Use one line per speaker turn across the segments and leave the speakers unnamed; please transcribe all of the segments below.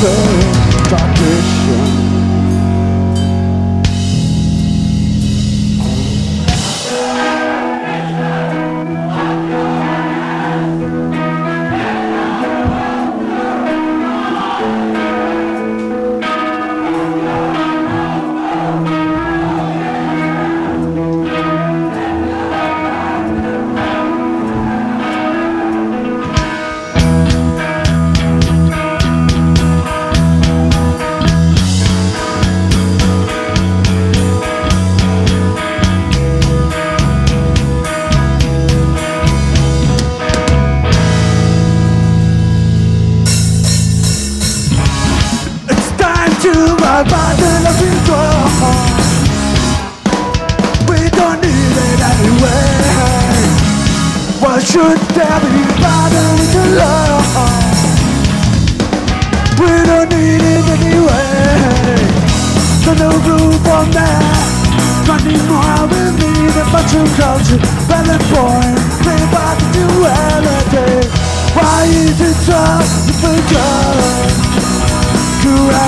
perfect We don't need it anyway. Why should there be bothering to love? We don't need it anyway. So no room for that. Running more with me than much of culture. Valid point, play by the duality. Why is it tough to forget?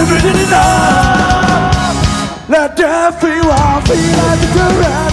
motion
written enough?
Let everyone feel like the.